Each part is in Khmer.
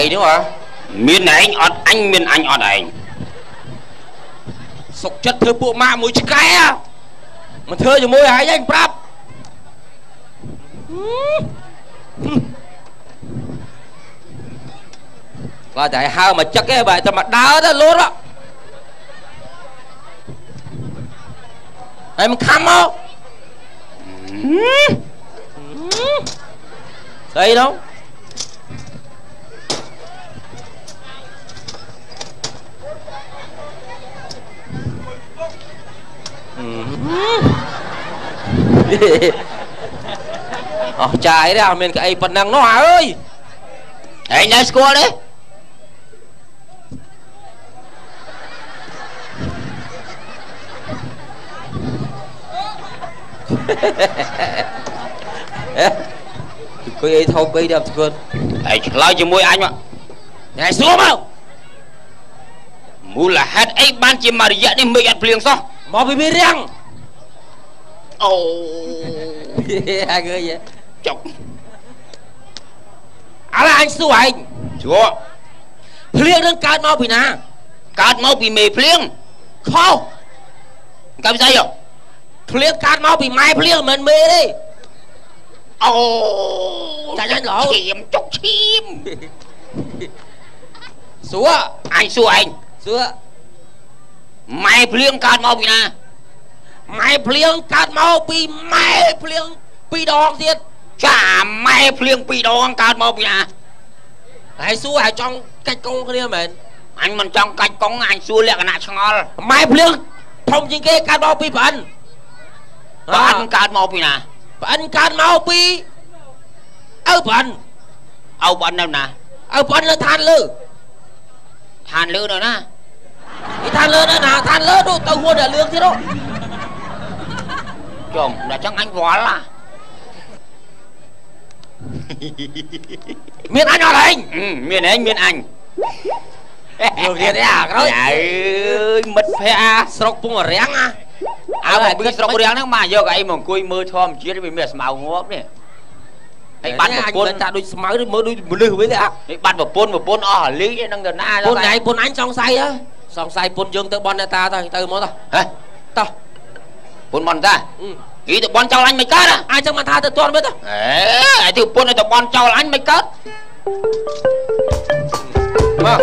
បានល្អីទេឯងនេះហ៎មានឯងអត់អញមានអញអត់ឯងសុកចិត្តធ្វើពួកម៉ាក់មួយឆ្កែហ៎មិនធ្វើជាមួយឯងឯងប្រាប់បើតែហៅមកចឹកទេបើតែមកដើរទៅលូតហើយមិនខំមកស្អីនោះ អស់ចាយទេអត់មានក្អីប៉ុណ្ណឹងនោះអើយឯងនៅស្គាល់ទេគួយអីធំអីដល់ធ្វើឯងឆ្លើយជាមួយអញមកញ៉ៃសួរមកមូលហេតុអីបានជាមករយៈនេះមិនអត់ភ្លៀងសោះ មកពីមានរាំងអូអើយចុកឥឡូវអញសួរឯងជួភ្លៀងនឹងកើតមកពីណាកើតមកពីមេភ្លៀងខុសកើតពីស្អីហ៎ភ្លៀងកើតមកពីម៉ែភ្លៀងមិនមែនមេទេអូចាញ់អញឡូឈាមចុកឈាមសួរអញសួរឯងសួរ ម៉ែភ្លៀងកើតមកពីណាម៉ែភ្លៀងកើតមកពីម៉ែភ្លៀងពីរដងទៀតចាម៉ែភ្លៀងពីរដងកើតមកពីណាហើយសួរឲ្យចង់កាច់កងគ្នាមែនអញមិនចង់កាច់កង់អញសួរលក្ខណៈឆ្ងល់ម៉ែភ្លៀងធំជាងគេកើតមកពីប្អិនបានកើតមកពីណាប្អិនកើតមកពីឪប្អិនអោបាននៅណាឪប្អិននៅឋានលើឋានលើនៅណា ពីឋានលើនៅណាឋានលើនោះទៅហួនតែលឿងទៀតនោះចុំដល់ចឹងអញវល់ហ่ะមានអញអត់ហែងមានឯងមានអញយកទៀតទេអាក្រោយអើយមិត្តភក្តិអាស្រុកពងរាំងអាអើមកពីស្រុករៀងហ្នឹងមកយកអីមកអង្គុយមើលធម្មជាតិវាមានស្មៅងាប់នេះហើយបាត់ប្រពន្ធថាដូចស្មៅដូចមើលដូចមនុស្សវិញទេអាហើយបាត់ប្រពន្ធប្រពន្ធអស់រលីកហ្នឹងទៅណាពុនឯងពុនអញសង្ស័យហ៎ សង្ស័យពុនយើងទៅបនអ្នកតាទៅទៅមកទៅហ៎តោះពុនបនតាអឺគីទៅបនចោលអញមិនកើតហ៎អាចចឹងមកថាទៅទាន់មើលទៅអេឯទីពុនទៅបនចោលអញមិនកើតមក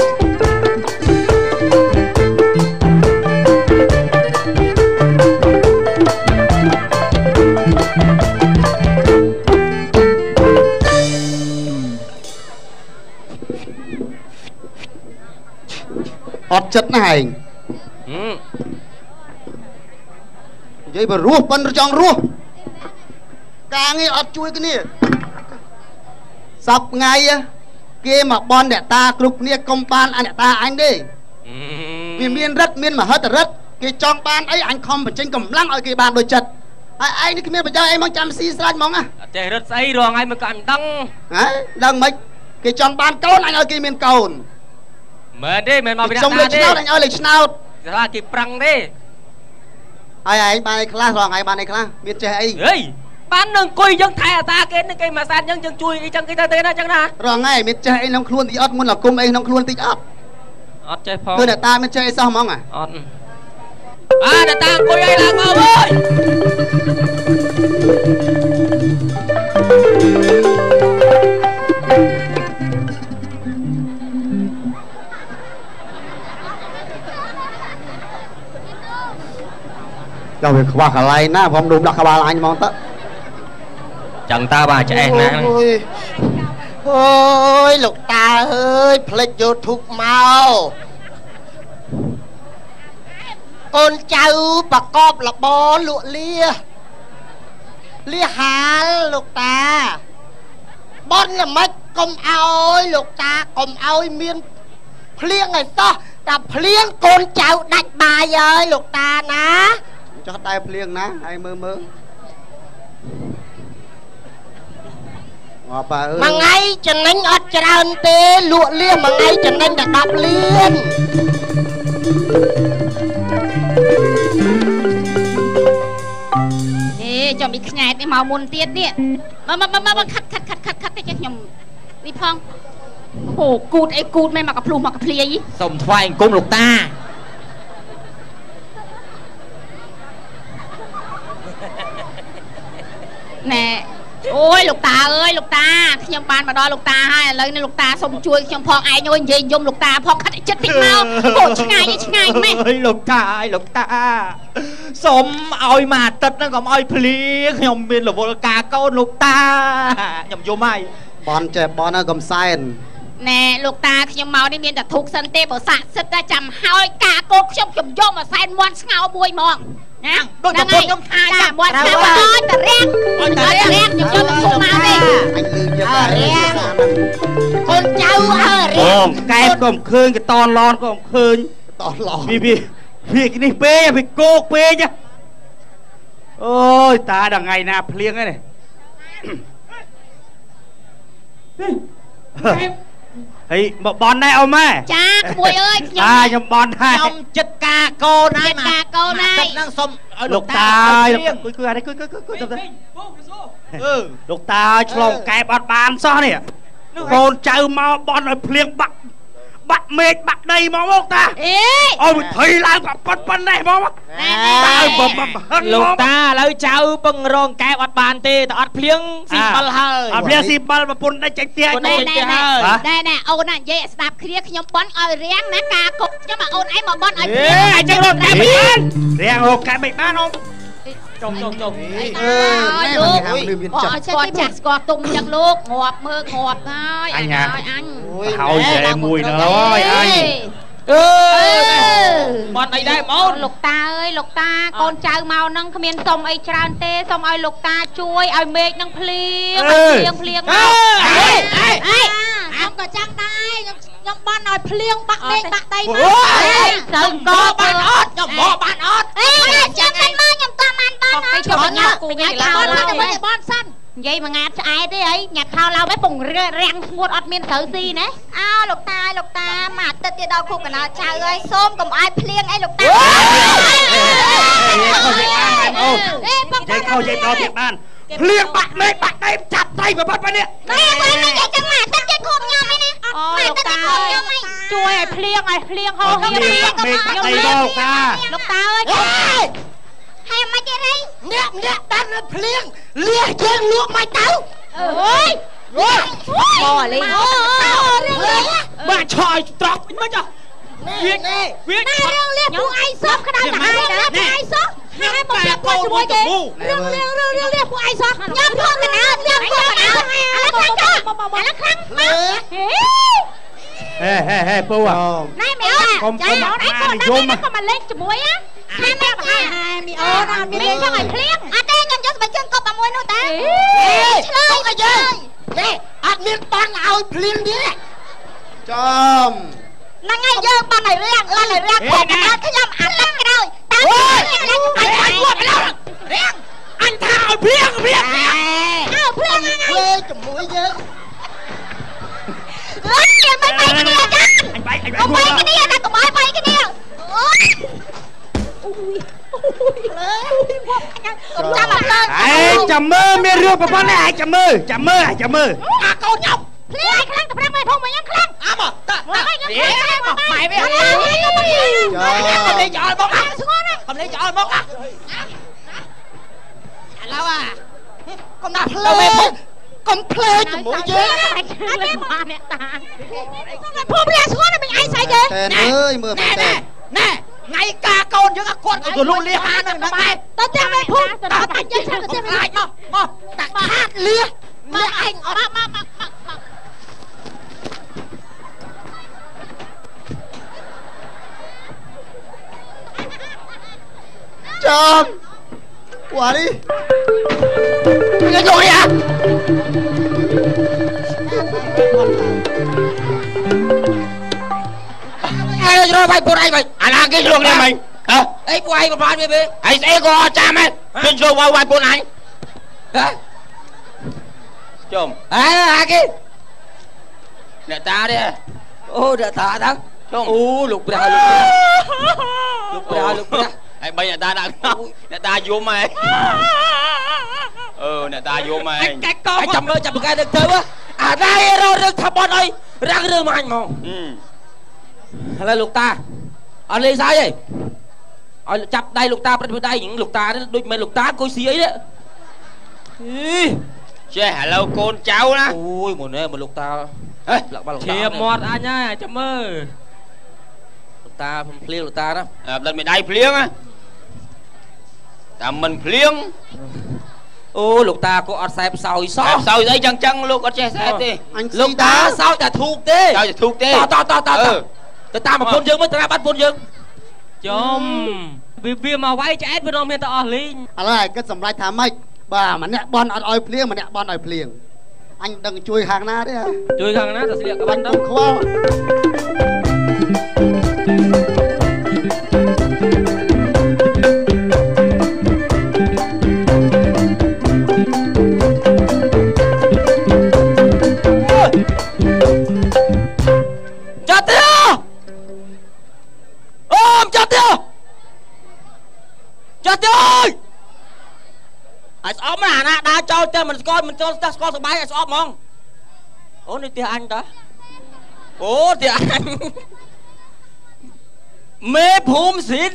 អត់ចិត្តណាស់ឯងហឹមនិយាយបើរស់ប៉ុនចង់រស់ការងារអត់ជួយគ្នាសពថ្ងៃគេមកបនអ្នកតាគ្រប់គ្នាកុំបានអអ្នកតាអញទេវាមានរិទ្ធមានមហិទ្ធិរិទ្ធគេចង់បានអីអញខំបញ្ចេញកម្លាំងឲ្យគេបានដូចចិត្តហើយឯងនេះគ្មានប្រយោជន៍អីមកចាំស៊ីស្រាច់ហ្មងណាអត់ចេះរត់ស្អីរងហើយមិនក៏មិនដឹងហ៎ដឹងមិនគេចង់បានកូនអញឲ្យគេមានកូន មែនទេមែនមកពីណាខ្ញុំលេខឆ្នោតអញឲ្យលេខឆ្នោតថាគេប្រឹងទេហើយឯងបានអីខ្លះរងឯងបានអីខ្លះមានចេះអីហេយបាននឹងអង្គុយយើងថែអាសាគេនឹងគេមកសាទយើងយើងជួយអីចឹងគេទៅទេណាចឹងណារងឯងមានចេះអីក្នុងខ្លួនតិចអត់មុនអាគុំអីក្នុងខ្លួនតិចអត់អត់ចេះផងគឺអ្នកតាមានចេះអីសោះហ្មងអាអត់អាអ្នកតាអង្គុយអីឡើងមកអើយ ដល់វាខ្វះកន្លែងណាผมដុំដាក់ក្បាលអញហ្មងទៅចឹងតើបាទឆ្អេះណាស់អូយអូយលោកតាអើយផ្លេចយកធុកមកកូនចៅប្រកបរបរលក់លាលាហាលលោកតាបនល្មិចកុំអោយលោកតាកុំអោយមានភ្លៀងឲ្យសោះតែភ្លៀងកូនចៅដាច់បាយហើយលោកតាណា ចោះតែភ្លៀងណាហើយមើលមើលអបអើយមួយថ្ងៃចំណេញអត់ច្រើនទេលក់លៀមួយថ្ងៃចំណេញតែ10លានហេចាំពីខ្ញែតនេះមកមុនទៀតនេះមកមកមកមកខាត់ខាត់ខាត់ខាត់ខាត់តិចខ្ញុំនេះផងអូគូតអីគូតមិនមកកភ្លុះមកកភ្លាយសូមថ្វាយអង្គមលោកតា ណែអូយ លោកតាអើយលោកតាខ្ញុំបានមកដល់លោកតាហើយឥឡូវនេះលោកតាសូមជួយខ្ញុំផងឯងអើយនិយាយយំលោកតាផងខាត់ចិត្តតិចមកអូឆ្ងាយឆ្ងាយម៉េះអើយលោកតាអើយលោកតាសូមឲ្យមួយអាទិត្យហ្នឹងកុំឲ្យភ្លៀងខ្ញុំមានរវល់ការកូនលោកតាខ្ញុំយំហើយបនចេះបនហើយកំសែនណែលោកតាខ្ញុំមកនេះមានតែធុកសិនទេបើសាក់សិតតែចាំហើយការកូនខ្ញុំខ្ញុំយកមកសែនមន់ស្ងោមួយហ្មង ណាដូចតែពុកខ្ញុំថាចាំមន់ស្ងោឲ្យតែរាំងឲ្យតែរាំងខ្ញុំយកទៅធុកមកទេអញលឺយកអារៀងសាហ្នឹងកូនចៅអើរៀអូងកែបក៏មិនឃើញកតនឡនក៏មិនឃើញតោះឡោវាវាវានេះពេកវាគោកពេកហ៎អូយតាដល់ថ្ងៃណាភ្លៀងហើយនេះ ហីមកបន់ដែរអ៊ំម៉ែចាក្មួយអើយខ្ញុំតាខ្ញុំបន់ដែរខ្ញុំចិត្តការកូនហើយចិត្តការកូនហើយទឹកហ្នឹងសូមឲ្យលោកតាឲ្យលោកភ្លៀងគួយគួយអត់គួយគួយគួយគួយអឺលោកតាឆ្លងកែបអត់បានសោះនេះកូនចៅមកបន់ឲ្យភ្លៀងបាក់ បាក់មេឃបាក់ដីមកមកតាអេអូវិធីឡើងប៉ប៉ុណ្ប៉ុណ្ណេះមកមកណែតើណែបើបើហិនលោកមកតាឥឡូវចៅពឹងរងកែបអត់បានទេតែអត់ភ្លៀងស៊ីបលហើយអត់ភ្លៀងស៊ីបាល់ប្រពន្ធដេញចេញផ្ទះប្រពន្ធណែចេញណែទៅហើយណែណែអូនណានិយាយឲ្យស្ដាប់គ្នាខ្ញុំបន់ឲ្យរៀងណាការកុកខ្ញុំមកអូនឯងមកបន់ឲ្យអេអញ្ចឹងរកកែបមិនបានរៀងរកកែមិនបានអូ ចុងចុងចុងអឺណែមកហាមលឺមានអចិត្តត់ស្គាល់ចាស់ស្គាល់ទុំអញ្ចឹងលោកងាប់មើលងាប់ហើយអញហើយអញហើយតែមួយនៅហើយអញអឺអឺបន់អីដែរម៉ូនលោកតាអើយលោកតាកូនចៅមកហ្នឹងគ្មានសុំអីច្រើនទេសុំឲ្យលោកតាជួយឲ្យមេឃហ្នឹងភ្លៀងឲ្យភ្លៀងភ្លៀងមកអេអេអេខ្ញុំក៏ចាំដែរខ្ញុំខ្ញុំបានឲ្យភ្លៀងបាក់មេឃបាក់ដីមកអូយទៅកកបានអត់ខ្ញុំបកបានអត់អេចាំមិនមកខ្ញុំ តបានបានហើយចុះញ៉ាំគូនេះឡើងទៅវិញបានសិននិយាយមួយងាតឆ្អែតទេអីញ៉ាត់ខោឡៅឯងពងរាំងស្ងួតអត់មានត្រូវស៊ីណាអើលោកតាលោកតាមកអាទិត្យទៀតដល់ខូបកណ្ដាលចៅអើយសូមកុំឲ្យភ្លៀងអីលោកតាអេបងចេញខោចេញដល់ទៀតបានភ្លៀងបាក់មេឃបាក់ដីចាប់ដៃប្រប៉ុណ្ណេះម៉ែបងនិយាយចឹងមកអាទិត្យទៀតខូបខ្ញុំឯណាអូលោកតាជួយឲ្យភ្លៀងឲ្យភ្លៀងហូរខ្ញុំភ្លៀងបាក់មេឃបាក់ដីមកលោកតាលោកតាអើយ ហើយមិនទៀតអីអ្នកអ្នកបានរត់ភ្លៀងលះជើងលក់មកទៅអើយអូយអូលីអូរឿងនេះបាក់ឆយត្រង់វិញមិនចុះវានេះវាតែរឿងលះពួកឯងសោះក្តៅតែឯងណាពួកឯងសោះហើយមកប្រាប់គាត់ជាមួយទេរឿងរឿងរឿងរឿងលះពួកឯងសោះញ៉ាំផងកណ្ដាលញ៉ាំផងកណ្ដាលឥឡូវខ្លាំងចុះឥឡូវខ្លាំងមកហេហេហេពូអណែមែនចាអូនឯងក៏ដល់ក៏មកលេងជាមួយណា ថាមែនថាមីអូនអត់មានចង់ឲ្យភ្លៀងអត់ទេខ្ញុំយកស្បែកជើងកប់មកមួយនោះតាឆ្លើយក៏យើងនេះអត់មានបានឲ្យភ្លៀងទេចំហ្នឹងហើយយើងបានឲ្យរៀងបានឲ្យរៀងគាត់ដល់ខ្ញុំអាទឹកក្រោយតាមខ្ញុំឡើងខ្ញុំឲ្យគាត់ឡើងរៀងអញថាឲ្យភ្លៀងភ្លៀងអើភ្លៀងហ្នឹងភ្លេជាមួយយើងអត់គេមិនបាយគ្នាចាញបែកអញបែកុំកបាយគ្នាតែកុំឲ្យបាយគ្នាអូយអូយចាំមកឡើង អេ ចាំមើលមានរឿងប្រព័ន្ធនេះឯងចាំមើលចាំមើលចាំមើលអាកូនខ្ញុំភ្លៀងខ្លាំងតែប្រាំឲ្យធំមកខ្ញុំខ្លាំងអាមកតាមកខ្ញុំអេមកម៉ែវាចាំកំលេងចោលមកអាស្ងួនណាកំលេងចោលមកអាឥឡូវអាកុំភ្លេកុំភ្លេជាមួយយើងអត់ទេមកអ្នកតាភូមិលាស្ងួនមិនឯងស្អីទេតែនអើយមើលមែណែនតែណែណែថ្ងៃការកូនយើងអាគាត់ទៅលូលីហានឹងម៉ែទៅចាំឯភូមិតើតែយើងចាំទៅខ្ចាំលាចមកមកតា ខាតលះលះឯងអត់មកមកមកមកចំវ៉ានេះគេយកនេះអាអើយរកបាយពួកឯងវិញអាណាគេយកនេះមិញអើអីពួកឯងប្រហែលវាវាអីស្អីក៏អត់ចាំហ៎គេយកវាយវាយពួកឯងហ៎ ជុំអើអាគេអ្នកតាទេអូអ្នកតាហ្នឹងជុំអូលោកព្រះលោកព្រះលោកព្រះលោកព្រះហើយបីអ្នកតាដាក់អ្នកតាយំហ៎អឺអ្នកតាយំហ៎អញកាច់កោចាំមើលចាំប្រកែទៅទៅអាណៃរករឿងថាបត់អីរាំងរឿងមកអញហ្មងហឹមឥឡូវលោកតាអត់លេងសាយទេឲ្យចាប់ដៃលោកតាប្រតិបត្តិដៃលោកតានេះដូចមិនលោកតាអង្គុយស៊ីអីទេអី ចេះឥឡូវកូនចៅណាអូយមុននេះមកលោកតាហេលាក់បាល់លោកតាឈាមមាត់អញហើយចាំមើលលោកតាខ្ញុំភ្លៀងលោកតាណាអត់ដឹងមានដៃភ្លៀងណាតែមិនភ្លៀងអូលោកតាក៏អត់សែបសោយសោះតែសោយស្អីចឹងចឹងលោកអត់ចេះស្អែកទេអញលោកតាសោយតែធូបទេចៅจะធូកទេតតតតអឺទៅតាមប្រពន្ធយើងមើលត្រាបាត់ប្រពន្ធយើងចំវាវាមកវាយឆ្អែតវានាំមានតែអស់លីងឥឡូវឯងគិតសម្រេចថាម៉េច បាទម្នាក់បន់អត់ឲ្យភ្លៀងម្នាក់បន់ឲ្យភ្លៀងអញដឹងជួយខាងណាទេហ៎ជួយខាងណាទៅស្លៀកក្បាបាច់ញ់ទៅទៅខ្វល់ ស្គាល់មិនចូលស្ទះស្គាល់សបាយឲ្យស្អប់ហ្មងអូនេះផ្ទះអញតាអូផ្ទះអញមេភូមិស៊ីន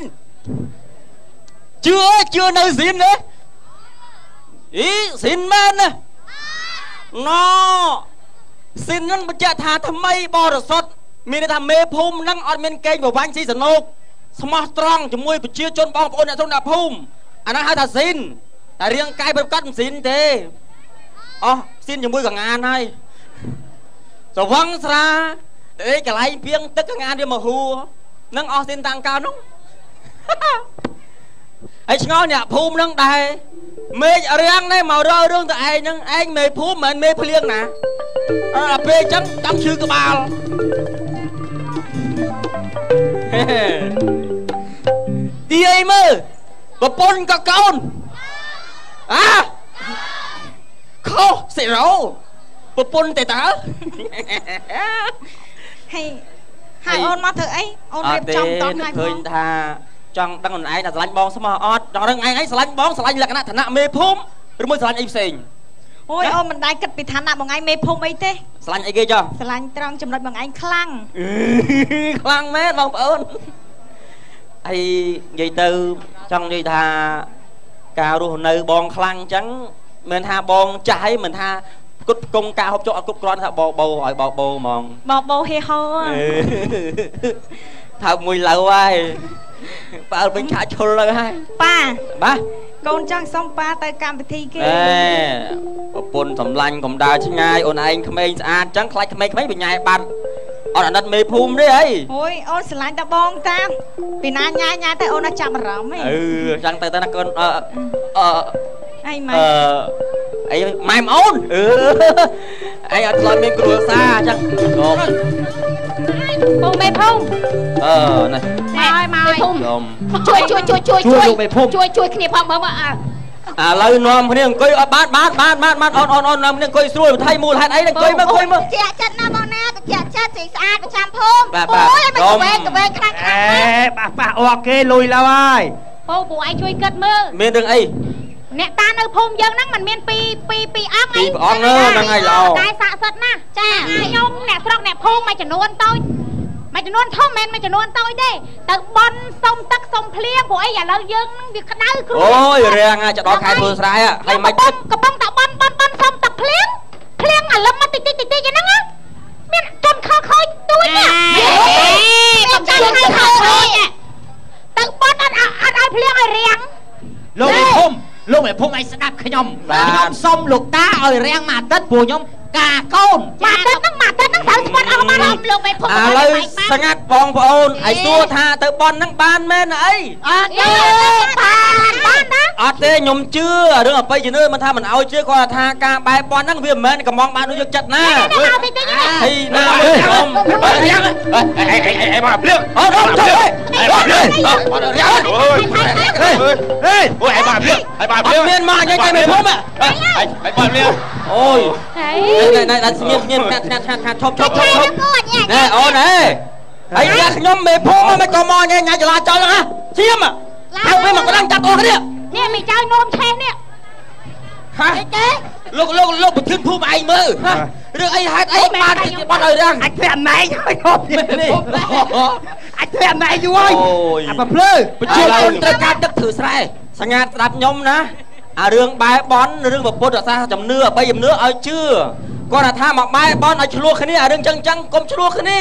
ជឿអើយជឿនៅស៊ីនទេអីស៊ីនមែនណាណូស៊ីននឹងបញ្ជាក់ថាថ្មីបរិសុទ្ធមានន័យថាមេភូមិនឹងអត់មានកេងប្រវាញ់ស៊ីសនុកស្មោះត្រង់ជាមួយប្រជាជនបងប្អូនអ្នកស្រុកអ្នកភូមិអាហ្នឹងហៅថាស៊ីនតែរាងកាយប្រកាសមិនស៊ីនទេ អោះស៊ីនជាមួយកងានហើយស្រវឹងស្រាអេកន្លែងពីងទឹកកងានវាមកហួរនឹងអស់ស៊ីនតាំងកាលនោះហើយឆ្ងល់អ្នកភូមិនឹងដែរមេឃរាំងនេះមករករឿងទៅឯងហ្នឹងឯងមេភូមិមិនមែនមេភ្លៀងណាអើដល់ពេលអញ្ចឹងចង់ឈឺក្បាលទីអីមើលប្រពន្ធក៏កូនអា ខុសសេរ៉ូប្រពន្ធតែតើហើយហើយអូនមកធ្វើអីអូនរៀបចំតោះថ្ងៃឃើញថាចង់ដឹងខ្លួនឯងថាស្រឡាញ់បងស្មោះអត់ចង់ដឹងឯងឯងស្រឡាញ់បងស្រឡាញ់លក្ខណៈឋានៈមេភូមិឬមួយស្រឡាញ់អីផ្សេងអូយអូនមិនដែរគិតពីឋានៈបងឯងមេភូមិអីទេស្រឡាញ់អីគេចុះស្រឡាញ់ត្រង់ចំណុចបងឯងខ្លាំងខ្លាំងមែនបងប្អូនហើយនិយាយទៅចង់និយាយថាការរស់នៅបងខ្លាំងអញ្ចឹង មិនថាបងចាស់ហើយមិនថាគត់ផ្គង់ការហូបចុកអត់គ្រប់គ្រាន់ថាបោបោឲ្យបោបោហ្មងបបោហេហោថើបមួយឡៅហើយបើអើវិញខាក់ឈុលទៅហើយប៉ាបាទកូនចង់សុំប៉ាទៅកម្មវិធីគេអេប្រពន្ធសម្លាញ់កំដើរឆ្ងាយអូនឯងក្មេងស្អាតអញ្ចឹងខ្លាចក្មេងៗបញ្ញាយបាត់អត់អាណិតមេភូមិទេអីអូយអូនស្រឡាញ់តែបងតាពីណាញ៉ាយញ៉ាយតែអូនអាចចាប់អារម្មណ៍ហ៎អឺចឹងទៅទៅណាកូនអឺ អឺអីអម៉ែឺអីម៉ែមអូនអឺអីអត់ឆ្លងមានគ្រួសារអញ្ចឹងខ្ញុំពូមេភូមិអឺនេះមកមកភូមិខ្ញុំជួយជួយជួយជួយជួយលោកមេភូមិជួយជួយគ្នាផងមើលមកអើឥឡូវនាំគ្នាអង្គុយអត់បានបានបានបានបានអូនអូនអូននាំគ្នាអង្គុយស្រួលបន្ថៃមូលហេតុអីអង្គុយមើលអង្គុយមើលជាចិត្តណាបងណាជាចិត្តស្អាតប្រចាំភូមិបាទបាទអូយមិនខ្ញុំកវែងកវែងខ្លាំងខ្អលាំងណាស់េប៉ះប៉ះអស់គេលុយឡើយហើយពូពូឯងជួយគិតមើលមានរឿងអី អ្នកតានៅភូមិយើងហ្នឹងมันមានពីរពីរពីរអង្គពីរព្រះអង្គហ្នឹងហ្នឹងហើយល្អតែស័ក្តិសិទ្ធិណាស់ចាខ្ញុំអ្នកស្រុកអ្នកភូមិមួយចំនួនតូចមួយចំនួនធំមិនមែនមួយចំនួនតូចទេទៅបន់សុំទឹកសុំភ្លៀងព្រោះអីឥឡូវយើងហ្នឹងវាក្តៅគ្រូអូយរាំងអាចដល់ខែធ្វើស្រែហើយមិនកំពុងកំពុងតែបន់បន់បន់សុំទឹកភ្លៀងភ្លៀងអាលឹមមកតិចតិចតិចតិចហ្នឹងណាមានជនខលខូចទួចនេះកំចាស់ខលខូចទៅបន់អត់អត់ឲ្យភ្លៀងឲ្យរាំង លោកមេភូមិ លោកមេភូមិឯងស្ដាប់ខ្ញុំបាទខ្ញុំសុំលោកតាឲ្យរាំងមួយអាទិត្យព្រោះខ្ញុំការកូនមកទឹកហ្នឹងមកទឹកហ្នឹងត្រូវស្វាត់អស់មកដល់លោកមេភូមិឥឡូវស្ងាត់បងប្អូនឲ្យសួរថាទៅបន់ហ្នឹងបានមែនអីអត់ទេបានបានណា អត់ទេខ្ញុំជឿរឿងអបិយជំនឿមិនថាមិនឲ្យជឿគាត់ថាការបែបបន់ហ្នឹងវាមិនមែនកំងបានដូចយកចិត្តណាដល់តិចតិចណាហើយណាមើលខ្ញុំអេអេអេអេមកភ្លៀងអត់អត់ជួយអេមកភ្លៀងអត់រាំងអូយអេអូយអេមកភ្លៀងអេមកអភ្លៀងត់មានមកញ៉ៃតែមិនភូមិអេអេមកភ្លៀងអូយហេណែណែណែស្ងៀមស្ងៀមខាត់ខាត់ខាត់ខាត់ឈប់ឈប់ឈប់ឈប់គួរញ៉ាំណែអូនហេហើយញ៉ាខ្ញុំមេភូមិមិនក៏មកញ៉ៃញ៉ាចលាចលហ្នឹងហ៎ឈាមហៅពេលមកកណ្ដាំចាប់អស់គ្នា នេះមីចៅនោមឆេះនេះហាអីទេលោកលោកលោកប្រធានភូមិឯងមើលរឿងអីហេតុអីបានគេបត់ឲ្យរាំងអាចធ្លាក់ណែងហើយហូបទៀតនេះអាចធ្លាក់ណែងយូរហើយអូយអាប្រភ្លើបញ្ជាគុណត្រូវការទឹកធ្វើស្រែសងាត់ស្ដាប់ខ្ញុំណាអារឿងបែបនរឿងពុទ្ធសាសនាជំនឿអបីជំនឿឲ្យជឿ គាត់ថាមកបែបនឲ្យឆ្លោះគ្នាអារឿងចឹងចឹងកុំឆ្លោះគ្នា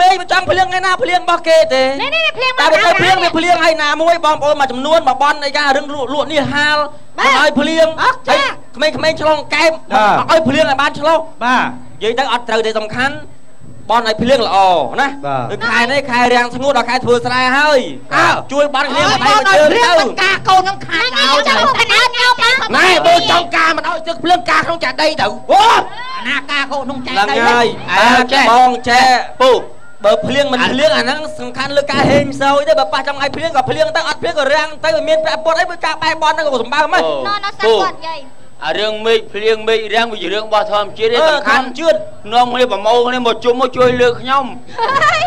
មេមិនចង់ភ្លៀងថ្ងៃណាភ្លៀងរបស់គេទេនេះនេះភ្លៀងមកតែបើទៅភ្លៀងវាភ្លៀងឲ្យណាមួយបងប្អូនមួយចំនួនមកបនឯការឿងលក់លក់នេះហាលមកឲ្យភ្លៀងហើយក្មេងៗឆ្លងកែបមកឲ្យភ្លៀងឲ្យបានឆ្លោះបាទនិយាយទៅអត់ត្រូវទេសំខាន់ បនឲ្យភ្លៀងល្អណាបាទដូចខែនេះខែរាំងស្ងួតដល់ខែធ្វើស្រែហើយអើជួយបនគ្នាមកដៃមកជើងទៅការកូននឹងខាតនេះឲ្យចាំទៅមកកណ្ដាលញោមមកណែបើចង់ការមកឲ្យទឹកភ្លៀងការក្នុងចាដីទៅអូអាណាការកូនក្នុងចែកឡើងទៅហើយអើចេះបងចេះពូបើភ្លៀងមិនភ្លៀងអាហ្នឹងសំខាន់លើការហេងសោយទៅបើប៉ះចង់ឲ្យភ្លៀងក៏ភ្លៀងទៅអត់ភ្លៀងក៏រាំងទៅវាមានប្រាក់ពុតអីបើការបែបបនហ្នឹងក៏សម្បើមហ្នឹងណណសាប់គាត់យាយ អារឿងមេឃភ្លៀងមេឃរាំងវាជារឿងរបស់ធម្មជាតិទេអឺសំខាន់ជឿននាំគ្នាប្រមូលគ្នាមកជុំមកជួយលើកខ្ញុំអញ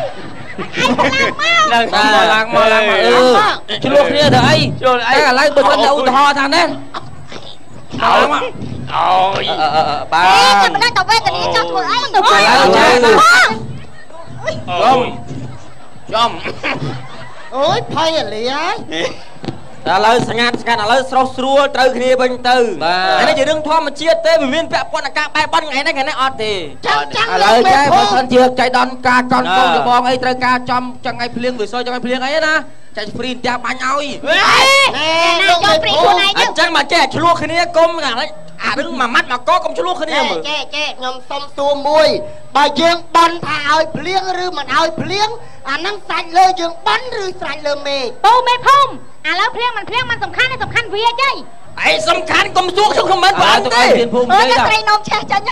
ខ្លាំងមកឡើងមកឡើងមកឡើងមកអឺឆ្លោះគ្នាទៅអីជួយអីតែឥឡូវបើសិនជាឧទាហរណ៍ថានេះអោយអូយអឺអឺអឺបាអេនចាំមិនដឹងតវេទនីចង់ធ្វើអីទៅឥឡូវចេះទៅចំចំអូយភ័យអលីហើយតែ ឥឡូវស្ងាត់ស្ងាត់ឥឡូវស្រស់ស្រួលត្រូវគ្នាវិញទៅអានេះជារឿងធម្មជាតិទេវាមានពាក់ព័ន្ធនឹងការបែបបន់ថ្ងៃនេះថ្ងៃនេះអត់ទេចាំចាំឥឡូវចេះបើសិនជាចៃដន្យការចន់កូនច្បងអីត្រូវការចំចង្អៃភ្លៀងវិស័យចង្អៃភ្លៀងអីណាចាច់ហ្វ្រីផ្ទះបាញ់ឲ្យណែណាលោកចូលព្រីខ្លួនឯងអទៅញ្ចឹងមកចេះឆ្លោះគ្នាកុំអានេះអារឿងមួយម៉ាត់មកកកុំឆ្លោះគ្នាមើលចេះចេះខ្ញុំសុំសួរមួយបើយើងបន់ថាឲ្យភ្លៀងឬមិនឲ្យភ្លៀងអាហ្នឹងស្រេចលើយើងបន់ឬស្រេចលើមេឃពូមេភូមិ វាចៃអីសំខាន់កុំសួរខ្ញុំខ្ញុំមិនបានទេអើតែត្រីនោមឆេះចាញ់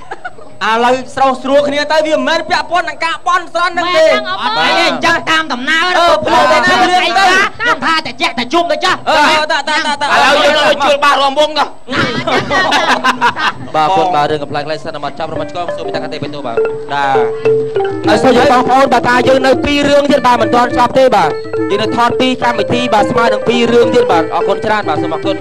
ឥឡូវស្រស់ស្រួលគ្នាទៅវាមិនមែនពាក់ព័ន្ធនឹងការបន់ស្រន់នឹងមែទេនហ្នឹងអត់អីអញ្ចឹងតាមដំណើរអឺភ្លៀងទៅណាភ្លៀងទៅខ្ញុំថាតែជែកតែជុំទៅចាស់អឺតាតាតាតាឥឡូវយើងទៅជួលបាសរំវងទៅបាទគុណបាទរឿងកំ pl ែងខ្លៃសិនមកចាប់រមាត់ឆ្កងសួរពីតាកាទេបេតូបាទបាទហើយសូមជម្រាបបងប្អូនបាទតាយើងនៅពីររឿងទៀតបាទមិនទាន់ចប់ទេបាទយើងនៅថតពីកម្មវិធីបាទស្មើនឹងពីររឿងទៀតបាទអរគុណច្រើនបាទសូមអរគុណ